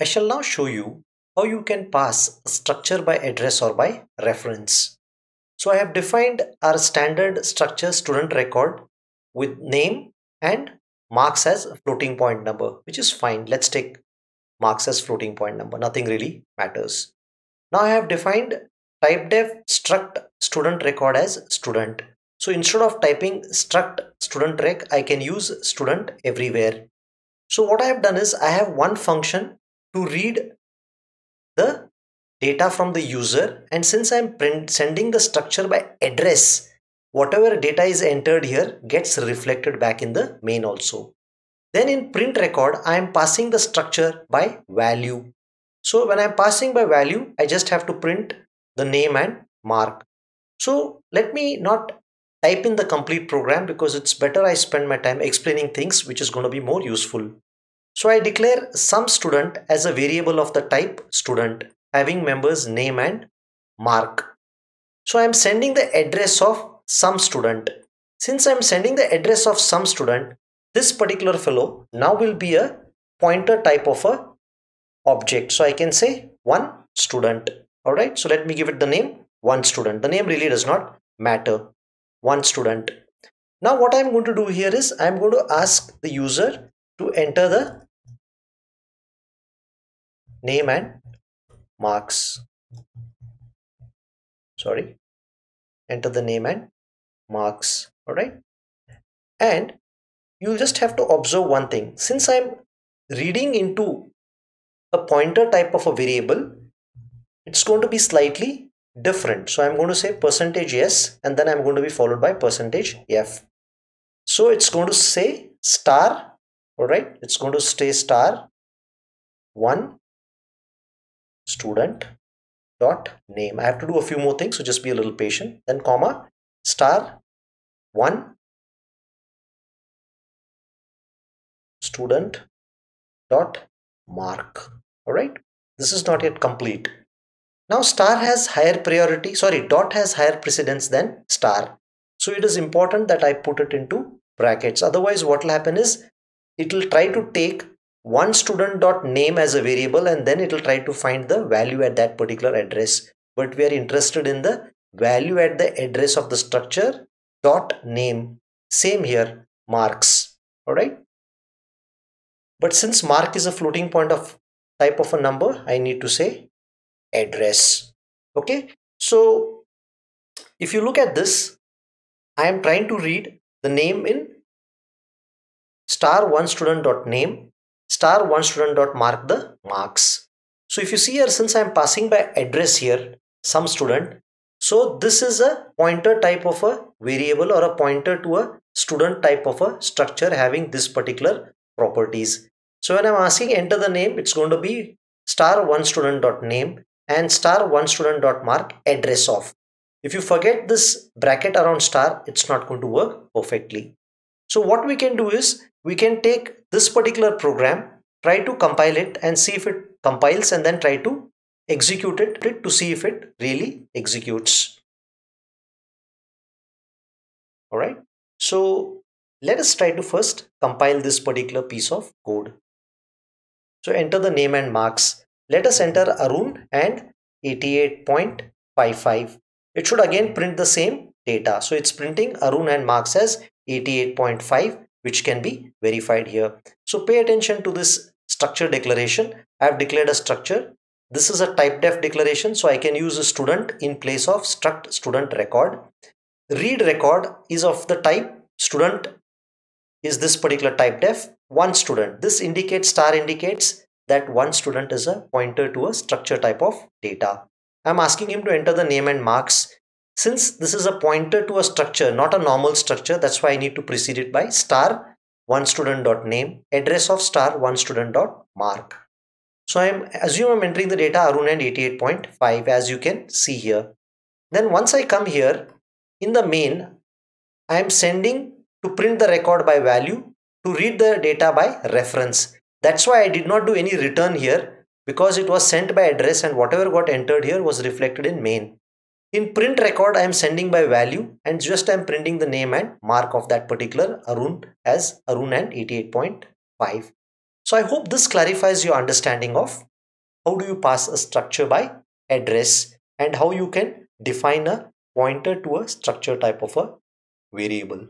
I shall now show you how you can pass structure by address or by reference. So I have defined our standard structure student record with name and marks as floating point number, which is fine. Let's take marks as floating point number. Nothing really matters. Now I have defined type def struct student record as student. So instead of typing struct student rec, I can use student everywhere. So what I have done is I have one function to read the data from the user and since I'm print, sending the structure by address whatever data is entered here gets reflected back in the main also. Then in print record I am passing the structure by value. So when I'm passing by value I just have to print the name and mark. So let me not type in the complete program because it's better I spend my time explaining things which is going to be more useful. So I declare some student as a variable of the type student having members name and mark. So I am sending the address of some student. Since I am sending the address of some student, this particular fellow now will be a pointer type of a object. So I can say one student. Alright, so let me give it the name one student. The name really does not matter. One student. Now what I'm going to do here is I'm going to ask the user to enter the name and marks. Sorry. Enter the name and marks. All right and you just have to observe one thing. Since i'm reading into a pointer type of a variable it's going to be slightly different. So i'm going to say percentage yes and then i'm going to be followed by percentage f. So it's going to say star all right it's going to stay star one student dot name. I have to do a few more things so just be a little patient. Then comma star one student dot mark. All right this is not yet complete. Now star has higher priority sorry dot has higher precedence than star. So it is important that i put it into brackets. Otherwise what will happen is it will try to take one student dot name as a variable and then it will try to find the value at that particular address. But we are interested in the value at the address of the structure dot name. Same here marks. All right but since mark is a floating point of type of a number i need to say address. Okay? So if you look at this i am trying to read the name in star one student dot name star one student dot mark the marks. So if you see here since i'm passing by address here some student so this is a pointer type of a variable or a pointer to a student type of a structure having this particular properties. So when i'm asking enter the name it's going to be star one student dot name and star one student dot mark address of. If you forget this bracket around star it's not going to work perfectly so what we can do is we can take this particular program, try to compile it and see if it compiles and then try to execute it to see if it really executes. Alright, so let us try to first compile this particular piece of code. So enter the name and marks. Let us enter Arun and 88.55. It should again print the same data. So it's printing Arun and marks as 88.5 which can be verified here. So pay attention to this structure declaration. I have declared a structure. This is a type def declaration. So I can use a student in place of struct student record. Read record is of the type student is this particular type def one student. This indicates star indicates that one student is a pointer to a structure type of data. I'm asking him to enter the name and marks since this is a pointer to a structure, not a normal structure, that's why I need to precede it by star one student dot name, address of star one student dot mark. So I'm assume I'm entering the data Arun and 88.5 as you can see here. Then once I come here in the main, I am sending to print the record by value to read the data by reference. That's why I did not do any return here because it was sent by address and whatever got entered here was reflected in main. In print record, I am sending by value and just I am printing the name and mark of that particular Arun as Arun and 88.5. So I hope this clarifies your understanding of how do you pass a structure by address and how you can define a pointer to a structure type of a variable